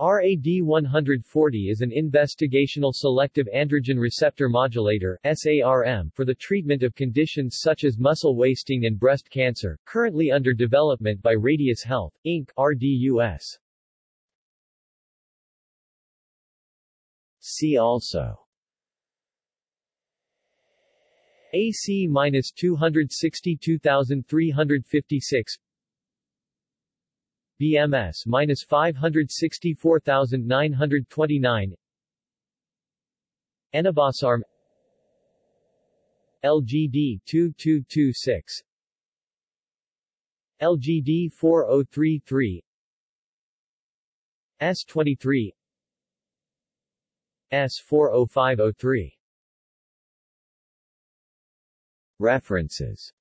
RAD140 is an investigational selective androgen receptor modulator SARM for the treatment of conditions such as muscle wasting and breast cancer, currently under development by Radius Health, Inc. RDUS. See also AC-262356 BMS-564929 Enobosarm LGD 2226 LGD 4033 S23 S40503 References